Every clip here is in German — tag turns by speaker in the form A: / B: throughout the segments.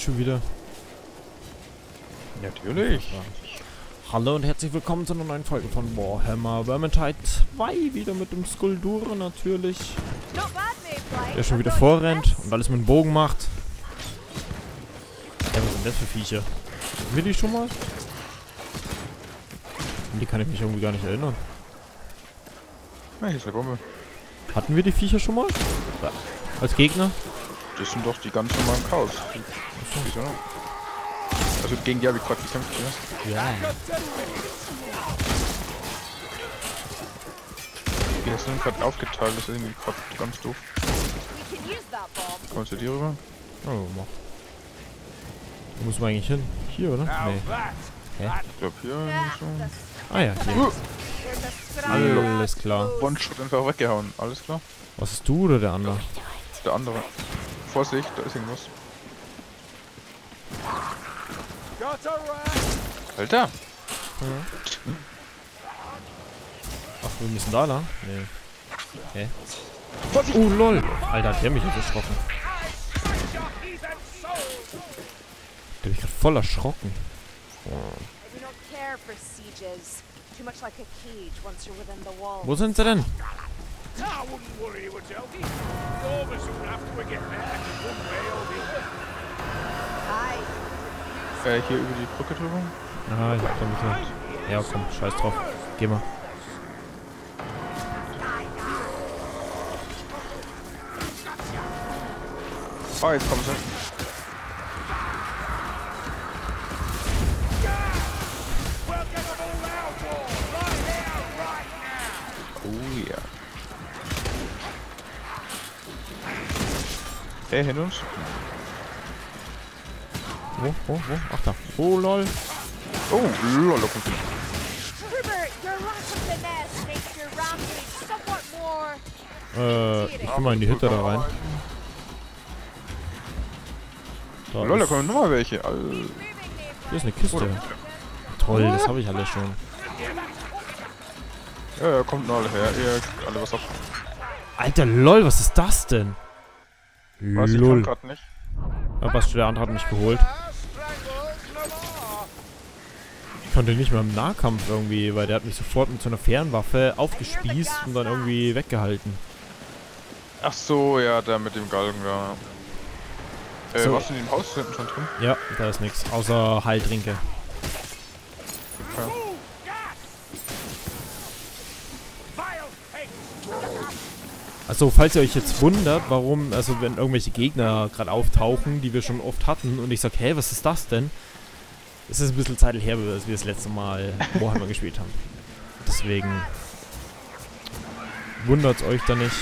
A: schon wieder?
B: Natürlich.
A: Hallo und herzlich willkommen zu einer neuen Folge von Warhammer Vermintide 2. Wieder mit dem Skuldur natürlich. Der schon wieder vorrennt und alles mit dem Bogen macht. Ja, was sind das für Viecher? Wir die schon mal? Die kann ich mich irgendwie gar nicht erinnern.
B: Ja, hier ist eine Bombe.
A: Hatten wir die Viecher schon mal? Als Gegner?
B: Das sind doch die ganz normalen Chaos. Wieso? Also gegen die habe ich gerade gekämpft, ja.
A: Ja.
B: Die sind gerade aufgeteilt, das ist irgendwie gerade ganz doof. Kommst du die rüber?
A: Oh, mach. Wo muss man eigentlich hin? Hier, oder? Nee.
B: Ich glaube hier so.
A: Ah ja, hier.
B: Uh,
A: Alles klar.
B: One-Shot einfach weggehauen. Alles klar.
A: Was ist du oder der andere?
B: Der andere. Vorsicht, da ist irgendwas. Alter!
A: Ach, wir müssen da lang? Nee. Hä?
B: Vorsicht!
A: Oh, lol. Alter, hat der mich jetzt erschrocken. Der hat mich gerade voll erschrocken. Wo sind sie denn?
B: Äh, hier über die Brücke drüber.
A: Ah, ich hab da nicht gedacht. Ja, komm, scheiß drauf. Geh mal.
B: Ah, jetzt kommen sie. Hey, hin uns.
A: Wo, wo, wo? Ach da. Oh, lol.
B: Oh, lol, da kommt sie.
A: Äh, ich geh mal in die Hütte da rein. Da
B: Lol, da kommen nochmal welche. All
A: hier ist eine Kiste. Toll, das habe ich alles schon.
B: ja, ja, kommt noch alle her. Ihr kriegt alle was ab.
A: Alter, lol, was ist das denn?
B: Was, ich kann grad nicht.
A: Ja, Basti, der andere hat mich geholt. Ich konnte nicht mehr im Nahkampf irgendwie, weil der hat mich sofort mit so einer Fernwaffe aufgespießt und dann irgendwie weggehalten.
B: Ach so, ja, der mit dem Galgen da. Äh,
A: So.
B: was in dem Haus hinten schon drin?
A: Ja, da ist nichts. Außer Heiltrinke. Also, falls ihr euch jetzt wundert, warum, also wenn irgendwelche Gegner gerade auftauchen, die wir schon oft hatten, und ich sag, hä, was ist das denn? Es ist ein bisschen Zeit her, als wir das letzte Mal Warhammer gespielt haben. Deswegen wundert's euch da nicht.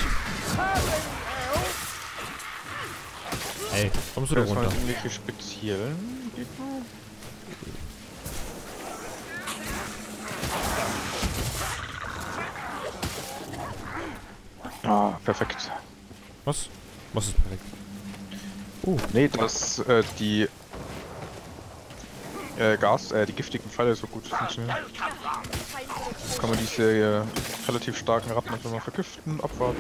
A: Ey, kommst du da
B: Das waren
A: runter?
B: irgendwelche speziellen Gegner? Ah, perfekt.
A: Was? Was ist perfekt? Oh,
B: Nee, dass äh, die äh, Gas, äh, die giftigen Pfeile so gut funktionieren. Kann man diese äh, relativ starken Ratten einfach mal vergiften, abwarten.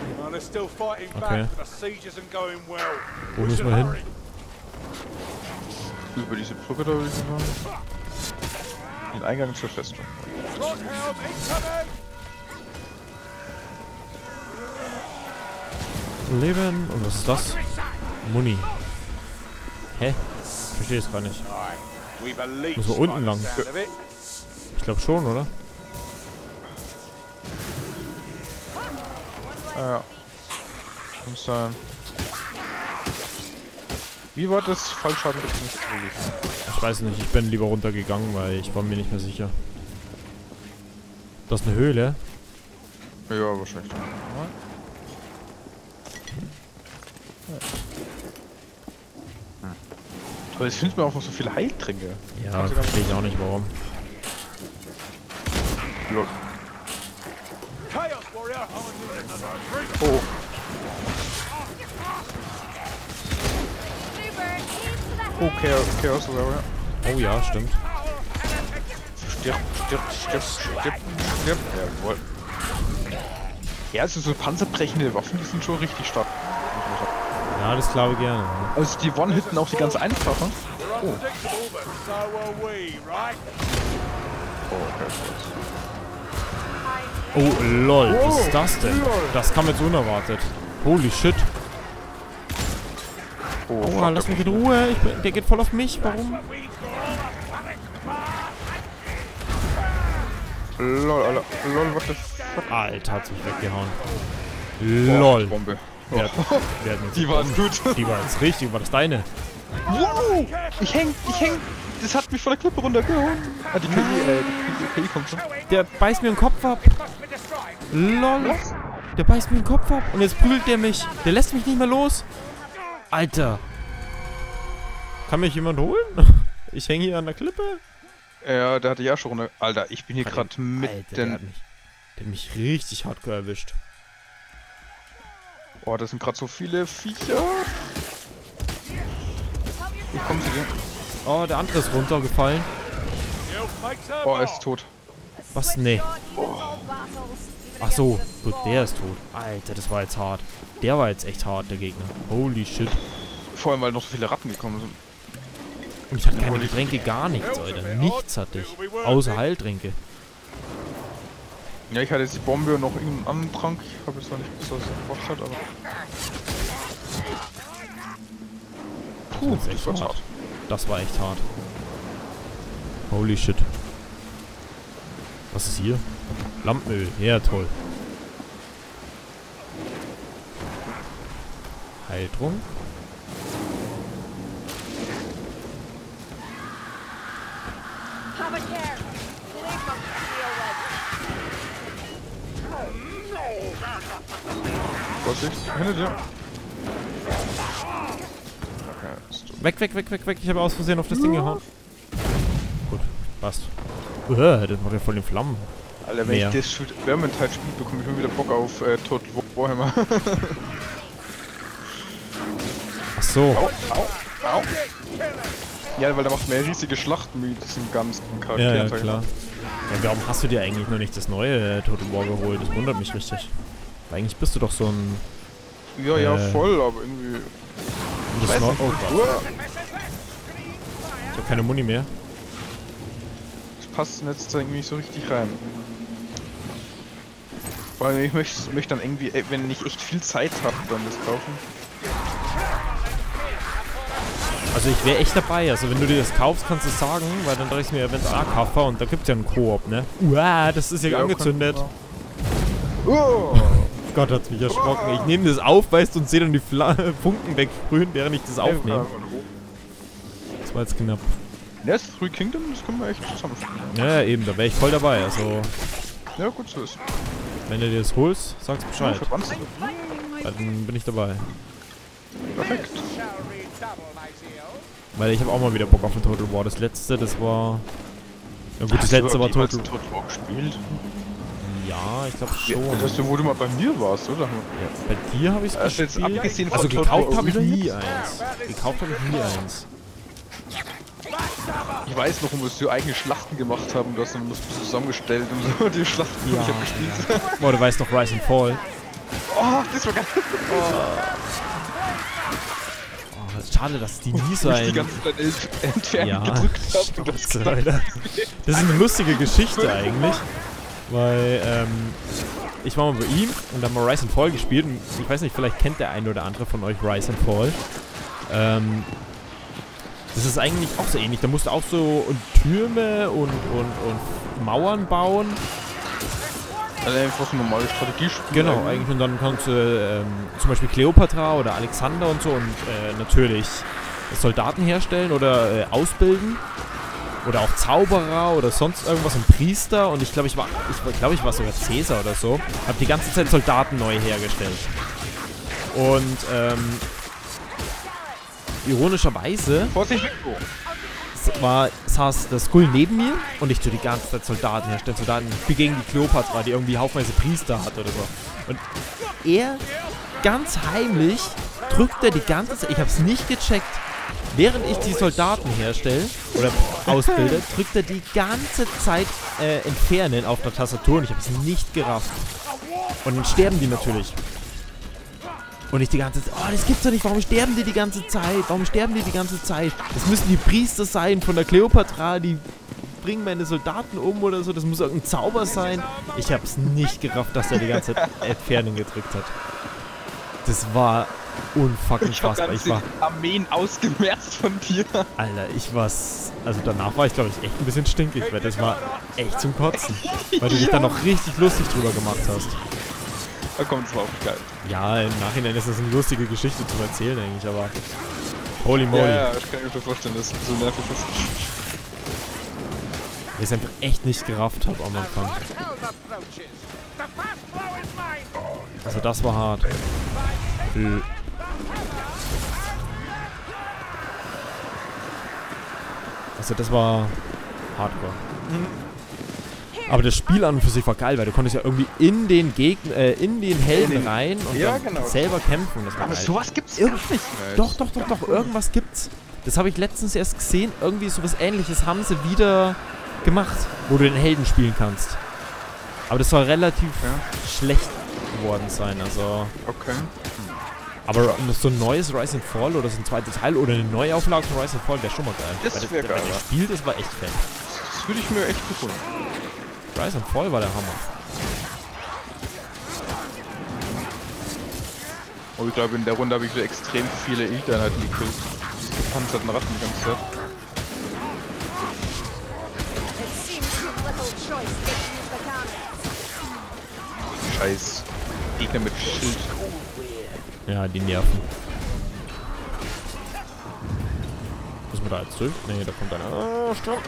A: Okay. Wo müssen wir hin?
B: Über diese Brücke da würde ich sagen. Den Eingang zur Festung.
A: Leben. Und was ist das? Muni. Hä? Ich verstehe es gar nicht.
C: Muss man unten lang.
A: Ich glaube schon, oder?
B: Ah, ja. Muss sein. Wie war das? Fallschaden.
A: Ich weiß nicht, ich bin lieber runtergegangen, weil ich war mir nicht mehr sicher. Das ist eine Höhle.
B: Ja, wahrscheinlich. Hm. Aber ich finde mir auch noch so viele Heiltränke.
A: Ja,
B: gar
A: verstehe ich auch nicht warum.
C: Warrior.
B: Oh, oh, Chaos, Chaos Warrior.
A: Oh ja, stimmt.
B: Stirb, stirb, stirb, stirb, stirb. Jawohl. Ja, also so panzerbrechende Waffen, die sind schon richtig stark.
A: Ja, das glaube ich gerne.
B: Also die One-Hitten auch die ganz einfache.
C: Oh.
B: Oh, okay.
A: Oh, lol, was ist das denn? Das kam jetzt unerwartet. Holy shit.
B: Oh,
A: Oh,
B: fuck,
A: lass mich in Ruhe. Bin, der geht voll auf mich. Warum?
B: Lol, Alter. Lol, what the fuck?
A: Alter, hat's mich weggehauen. Lol.
B: Bombe.
A: Mir
B: Die waren gut.
A: Die war jetzt richtig. War das deine?
B: Wow! Ich häng, ich häng. Das hat mich von der Klippe runtergehauen. Ah, die KI, äh, die KI kommt schon.
A: Der beißt mir den Kopf ab. Lol. Der beißt mir den Kopf ab. Und jetzt prügelt der mich. Der lässt mich nicht mehr los. Alter. Kann mich jemand holen? Ich hänge hier an der Klippe.
B: Ja, der hatte ja schon runter. Alter, ich bin hier gerade
A: Alter, der
B: mitten.
A: hat mich, der hat mich richtig hardcore erwischt.
B: Oh, das sind gerade so viele Viecher. Wie kommen sie denn?
A: Oh, der andere ist runtergefallen.
B: Oh, er ist tot.
A: Was? Nee. Ach so. Gut, der ist tot. Alter, das war jetzt hart. Der war jetzt echt hart, der Gegner. Holy shit.
B: Vor allem, weil noch so viele Ratten gekommen sind.
A: Und ich hatte keine Getränke, gar nichts, Alter. Nichts hatte ich. Außer Heiltränke.
B: Ja, ich hatte jetzt die Bombe und noch irgendeinen anderen Trank. Ich habe jetzt noch nicht gewusst, was es gebracht hat, aber. Puh,
A: Das echt
B: das war
A: hart.
B: hart.
A: Das war echt hart. Holy shit. Was ist hier? Lampenöl. Ja, toll. Heiltrunk.
B: Ist tot.
A: Weg, weg, weg, weg, weg. Ich habe aus Versehen auf das Ding gehauen. Gut, passt. Uah, das macht ja voll den Flammen.
B: Alter, wenn
A: Mehr.
B: ich das Shoot Vermintide spiele, bekomme ich schon wieder Bock auf äh, Total Warhammer.
A: Ach so.
B: Au. Ja, weil der macht mehr riesige Schlachten mit diesen ganzen
A: Ja,
B: Charakteren.
A: ja,
B: sag ich
A: klar. Ja, warum hast du dir eigentlich noch nicht das neue äh, Total War geholt? Das wundert mich richtig. Weil eigentlich bist du doch so ein...
B: Ja, ja,
A: Äh.
B: voll, aber irgendwie.
A: Das
B: Weiß nicht.
A: oh ich habe keine Muni mehr.
B: Das passt jetzt irgendwie nicht so richtig rein. Weil ich möchte, möchte dann irgendwie, äh, wenn ich echt viel Zeit habe, dann das kaufen.
A: Also ich wäre echt dabei. Also wenn du dir das kaufst, kannst du es sagen, weil dann drehe ich mir eventuell kaufen und da gibt es ja einen Koop, ne? Uah, das ist ja, angezündet.
B: Oh!
A: Gott, hat's mich erschrocken. Ich nehme das auf, weißt du, und sehe dann die Fla Funken wegsprühen, während ich das aufnehme. Das war jetzt knapp.
B: Ja, das Three Kingdom, das können wir echt zusammen spielen.
A: Ja, ja, eben, da wäre ich voll dabei. Also,
B: Ja, gut so ist.
A: wenn du dir das holst, sag's Bescheid. Weil dann bin ich dabei.
B: Perfekt.
A: Weil ich habe auch mal wieder Bock auf ein Total War. Das letzte, das war... Ja gut, das letzte war Total...
B: Total War gespielt.
A: Ja, ich glaube
B: Ja,
A: schon.
B: dass du, wo du mal bei mir warst, oder?
A: Ja, bei dir habe ich es
B: Also jetzt
A: gespielt.
B: abgesehen von
A: Also gekauft habe ich nie eins. Gekauft habe ich nie eins.
B: Ich weiß noch, wo wir so eigene Schlachten gemacht haben, du hast dann das zusammengestellt und so, die Schlachten,
A: Ja.
B: ich hab gespielt.
A: Boah, du weißt noch Rise and Fall.
B: Oh, das war geil.
A: Oh, schade, dass die nie so
B: Wo ich die
A: ein...
B: ganze Zeit ent- entfernt
A: Ja,
B: gedrückt habe. das.
A: Das ist eine lustige Geschichte eigentlich. Weil, ähm, ich war mal bei ihm und haben mal Rise and Fall gespielt. Und ich weiß nicht, vielleicht kennt der eine oder andere von euch Rise and Fall. Ähm, das ist eigentlich auch so ähnlich. Da musst du auch so und Türme und, und, und Mauern bauen.
B: Also einfach ein normales Strategiespiel.
A: Genau, eigentlich. Und dann kannst du ähm, zum Beispiel Kleopatra oder Alexander und so und äh, natürlich Soldaten herstellen oder äh, ausbilden. Oder auch Zauberer oder sonst irgendwas und Priester. Und ich glaube, ich war, ich glaube, ich war sogar Cäsar oder so. Hab die ganze Zeit Soldaten neu hergestellt. Und ähm, ironischerweise
B: Vorsicht,
A: war, saß der Skull neben mir und ich tue die ganze Zeit Soldaten herstellen. Soldaten wie gegen die Kleopatra, die irgendwie haufenweise Priester hat oder so. Und er, ganz heimlich, drückt er die ganze Zeit, ich hab's nicht gecheckt, während ich die Soldaten herstelle oder ausbilde, drückt er die ganze Zeit äh, entfernen auf der Tastatur und ich hab's nicht gerafft. Und dann sterben die natürlich. Und ich die ganze Zeit, oh, das gibt's doch nicht, warum sterben die die ganze Zeit? Warum sterben die die ganze Zeit? Das müssen die Priester sein von der Kleopatra, die bringen meine Soldaten um oder so. Das muss irgendein Zauber sein. Ich hab's nicht gerafft, dass er die ganze Zeit Entfernung gedrückt hat. Das war unfucking
B: Ich
A: fassbar. Ich war,
B: Armeen ausgemerzt von dir.
A: Alter, ich war's. Also danach war ich, glaube ich, echt ein bisschen stinkig, weil das war echt zum Kotzen. Weil du dich da noch richtig lustig drüber gemacht hast.
B: Da kommt es auch geil.
A: Ja, im Nachhinein ist das eine lustige Geschichte zum Erzählen eigentlich, aber. Holy moly.
B: Ja, ja, ich kann mir vorstellen, dass es so nervig ist.
A: Ich es einfach echt nicht gerafft habe am Anfang. Also das war hart. Äh. Also das war hardcore. Aber das Spiel an und für sich war geil, weil du konntest ja irgendwie in den Gegner, äh, in den Helden
B: den-
A: rein und
B: Ja,
A: dann
B: genau.
A: selber kämpfen. Das war
B: Aber
A: geil.
B: sowas gibt's
A: Irgend-
B: gar nicht.
A: Doch, doch, doch, doch, irgendwas gibt's. Das habe ich letztens erst gesehen. Irgendwie sowas ähnliches haben sie wieder gemacht, wo du den Helden spielen kannst. Aber das soll relativ
B: Ja.
A: schlecht geworden sein, also.
B: Okay.
A: Aber so ein neues Rise and Fall oder so ein zweites Teil oder eine Neuauflage von Rise and Fall wäre schon mal geil.
B: Das
A: Weil
B: wär
A: weil
B: geil,
A: Das. Spiel, das war echt fett.
B: Das würde ich mir echt gefunden.
A: Rise and Fall war der Hammer.
B: Und ich glaube, in der Runde habe ich wieder extrem viele Elite-Einheiten gekillt. Diese gepanzerten Ratten die ganze Zeit. Scheiß Gegner mit Schild.
A: Ja, die nerven. Müssen wir da jetzt durch? Nee, da kommt einer. Ah, stopp.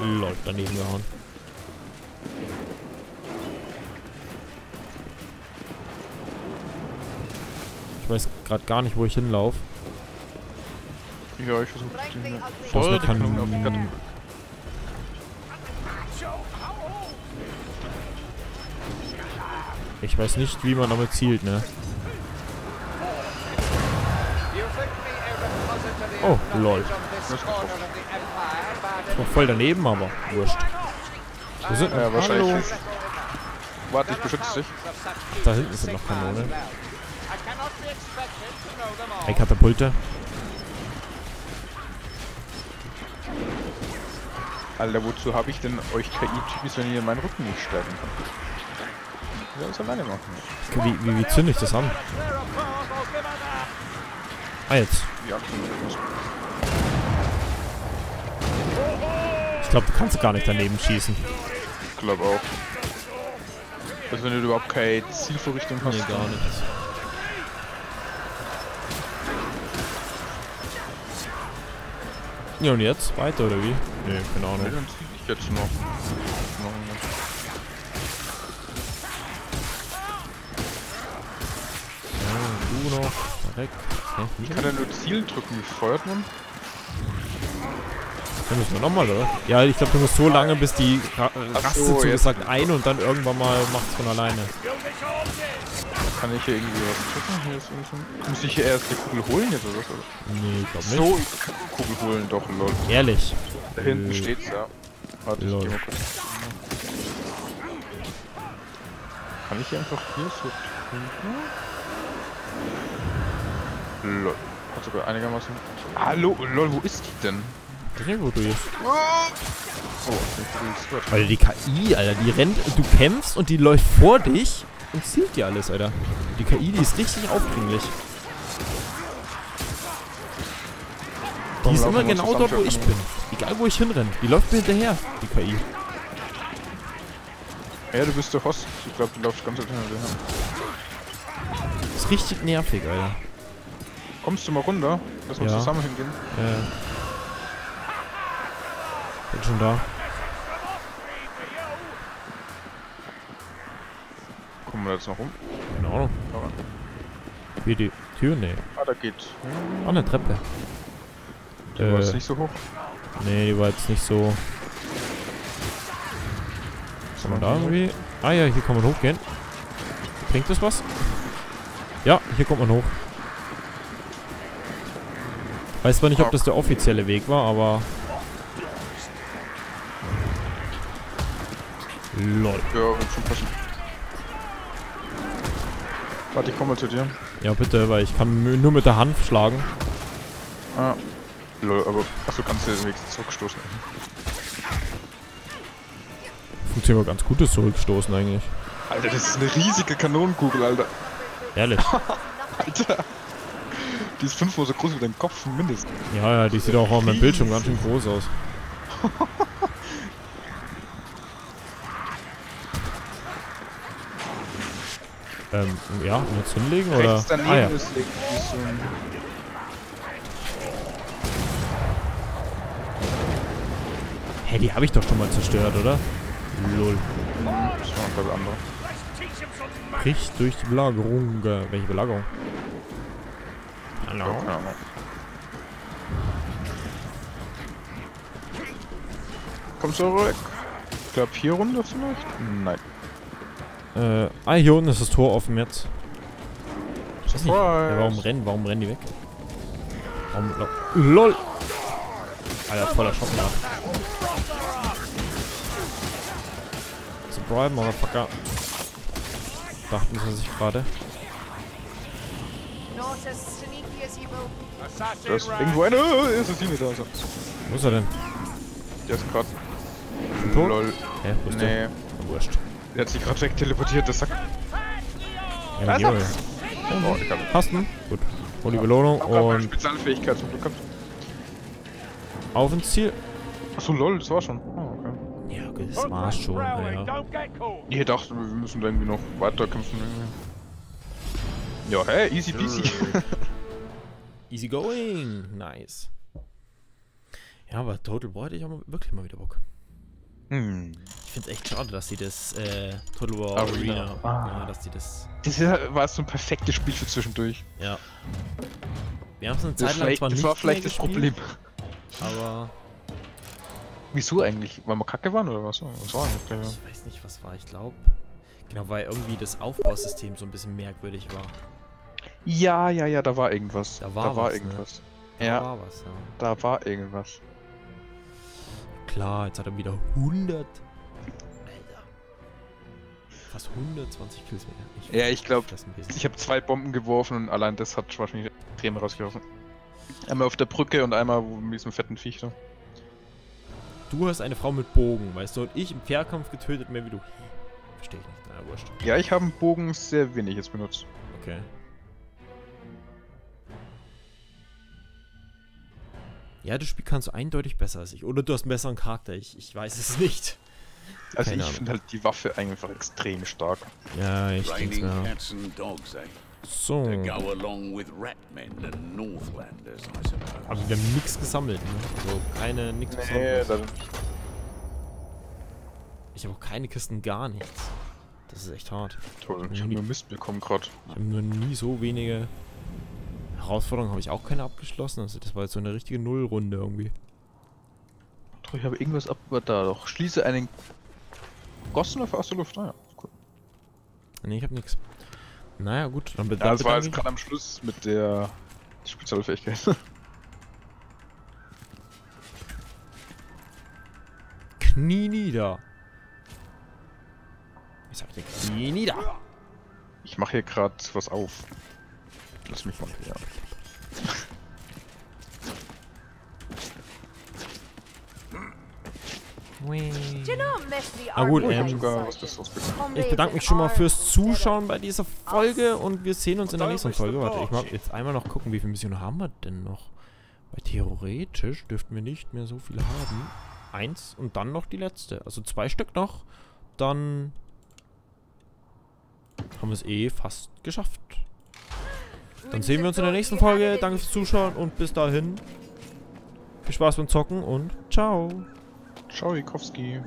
A: Lol, daneben gehauen. Ich weiß gerade gar nicht, wo ich hinlaufe.
B: Ja, ich versuche den
A: Voll
B: Voll,
A: eine. Ich weiß nicht, wie man damit zielt, ne? Oh, lol. Ich war voll daneben, aber wurscht. Wo sind
B: Ja, wahrscheinlich.
A: Hallo.
B: Warte, ich beschütze dich.
A: Da hinten sind noch Kanonen. Hey, Katapulte.
B: Alter, wozu habe ich denn euch KI-Typis, wenn ihr meinen Rücken nicht stärken könnt? Ich soll es alleine machen.
A: Wie, wie, wie zünde ich das an? Ah, jetzt. Ich glaube, du kannst gar nicht daneben schießen.
B: Ich glaube auch. Also wenn du überhaupt keine Zielvorrichtung hast.
A: Nee, gar nicht. Ja, und jetzt? Weiter, oder wie? Nee, keine
B: Nee,
A: Ahnung.
B: dann zieh ich jetzt noch
A: weg. Hä?
B: Ich
A: Wie?
B: kann ja nur Ziel drücken, wie feuert man?
A: Dann müssen wir nochmal, oder? Ja, ich glaube, du musst so lange, bis die Ra
B: Ach
A: Raste
B: so,
A: so
B: jetzt.
A: gesagt ein und dann irgendwann mal macht's von alleine.
B: Kann ich hier irgendwie was drücken? Hier ist irgendwie so- Muss ich hier erst die Kugel holen jetzt oder was?
A: Nee, ich glaube nicht.
B: So, Kugel holen, doch, lol.
A: Ehrlich.
B: Da hinten
A: Äh,
B: steht's, ja. Warte, ich
A: lol.
B: geh mal kurz. Kann ich hier einfach hier so drücken? Lol. Hat sogar einigermaßen. Hallo, lol, wo ist die denn?
A: Nicht, wo du jetzt.
B: Oh, ist dort.
A: Alter, die KI, Alter, die rennt, du kämpfst und die läuft vor dich und zielt dir alles, Alter. Die KI, die ist richtig aufdringlich. Die ist immer genau dort, wo ich bin. Egal, wo ich hinrenne. Die läuft mir hinterher, die KI.
B: Ja, du bist der Host. Ich glaube, du läufst ganz hinter dir.
A: Ist richtig nervig, Alter.
B: Kommst du mal runter? Lass uns
A: Ja.
B: zusammen hingehen.
A: Äh. Bin schon da.
B: Kommen wir jetzt noch rum?
A: Keine Ahnung. Wie die Tür? Nee.
B: Ah, da geht.
A: Ah, eine Treppe.
B: Du warst
A: Äh,
B: nicht so hoch.
A: nee, die war jetzt nicht so. Kann man da irgendwie? Ah ja, hier kann man hochgehen. Bringt das was? Ja, hier kommt man hoch. Weiß zwar nicht, ob das der offizielle Weg war, aber... Lol.
B: Ja, wird schon passen. Warte, ich komm mal zu dir.
A: Ja, bitte, weil ich kann nur mit der Hand schlagen.
B: Ah. Lol, aber. Achso, kannst du wenigstens zurückstoßen.
A: Funktioniert aber ganz gutes Zurückstoßen eigentlich.
B: Alter, das ist eine riesige Kanonenkugel, Alter.
A: Ehrlich.
B: Alter. Die ist fünfmal so groß wie dein Kopf mindestens.
A: Ja, ja, die sieht auch auf meinem Bildschirm ganz schön groß aus. ähm, ja, jetzt hinlegen oder?
B: Rechts daneben
A: ah, ja.
B: ist, ein
A: Hä, die habe ich doch schon mal zerstört, oder? Lol.
B: Das war ein paar andere.
A: Bricht durch die Belagerung. Äh, welche Belagerung? Hallo?
B: Keine Ahnung. Komm zurück. Ich glaube hier runter vielleicht? Nein.
A: Äh, ah, hier unten ist das Tor offen jetzt. Ich weiß nicht, ja, warum rennen, warum rennen die weg? Warum, LOL! Alter, voller Schock nach. Surprise, Motherfucker. Dachten sie sich gerade.
D: Not as sneaky as you will.
B: Da ist irgendwo eine äh, Assassine da. So.
A: Wo ist er denn?
B: Der ist gerade. Lol.
A: Hä, wo ist der?
B: Nee.
A: Na, wurscht.
B: Der hat sich gerade weg teleportiert, der Sack.
A: Ja,
B: Da ist er. Oh, ich hab
A: Hast du? Gut. Hol die Belohnung
B: meine
A: und
B: Spezialfähigkeit zum Glück gehabt.
A: auf ins Ziel.
B: Achso, lol, das war schon. Oh, okay.
A: Ja, okay, das war's schon. Ja.
B: Ich dachte, wir müssen da irgendwie noch weiterkämpfen. Ja, hä, easy peasy.
A: Easy going. Nice. Ja, aber Total War hätte ich auch wirklich mal wieder Bock.
B: hm.
A: Ich finde es echt schade, dass sie das äh, Total War
B: Arena.
A: Arena,
B: Ah.
A: ja, dass sie das,
B: Das war so ein perfektes Spiel für zwischendurch.
A: ja. Wir haben es eine
B: Das,
A: Zeit lang zwar
B: das
A: nicht
B: war vielleicht das Problem.
A: gespielt, aber
B: Wieso eigentlich? Weil wir kacke waren oder was? Was war gleich?
A: ich weiß nicht, was war. Ich glaube, genau, weil irgendwie das Aufbausystem so ein bisschen merkwürdig war.
B: Ja, ja, ja, da war irgendwas.
A: Da war was, ne?
B: irgendwas.
A: Da
B: Ja,
A: war was, ja.
B: da war irgendwas.
A: Klar, jetzt hat er wieder 100. Alter. Fast 120 Kills mehr. Ich
B: Ja, ich glaub,
A: fressen Wesen.
B: Ich habe zwei Bomben geworfen und allein das hat wahrscheinlich extrem rausgeworfen. Einmal auf der Brücke und einmal mit diesem fetten Viech da.
A: Du hast eine Frau mit Bogen, weißt du, und ich im Fernkampf getötet mehr wie du. Verstehe ich nicht. Na, wurscht.
B: Ja, ich habe einen Bogen sehr wenig jetzt benutzt.
A: Okay. Ja, das Spiel kannst du eindeutig besser als ich. Oder du hast einen besseren Charakter. Ich, ich weiß es nicht.
B: Also
A: Keine
B: ich finde halt die Waffe einfach extrem stark.
A: Ja, ich denke
E: eh?
A: So.
E: To go along with ratmen and Northlanders, I suppose.
A: Aber wir haben nichts gesammelt, ne? Also keine, nichts Besonderes.
B: dann
A: Ich habe auch keine Kisten, gar nichts. Das ist echt hart.
B: toll. Ich habe nur Mist bekommen gerade.
A: Ich habe nur nie so wenige Herausforderungen, habe ich auch keine abgeschlossen. Also das war jetzt so eine richtige Nullrunde irgendwie.
B: Ich habe irgendwas ab da doch. Schließe einen Gossenläufer aus der Luft. Ah ja, cool.
A: Nee, ich habe nichts. Naja, gut, dann,
B: Ja, das war jetzt gerade am Schluss mit der Spezialfähigkeit.
A: Knie nieder. Ich sag dir Knie nieder.
B: Ich mache hier gerade was auf. Lass mich mal.
D: The
A: Ah, gut, ähm. Ich bedanke mich schon mal fürs Zuschauen bei dieser Folge und wir sehen uns in der nächsten Folge. Warte, ich mag jetzt einmal noch gucken, wie viele Missionen haben wir denn noch? Weil theoretisch dürften wir nicht mehr so viele haben. Eins und dann noch die letzte. Also zwei Stück noch. Dann haben wir es eh fast geschafft. Dann sehen wir uns in der nächsten Folge. Danke fürs Zuschauen und bis dahin. Viel Spaß beim Zocken und ciao.
B: Ciao, Ikowski.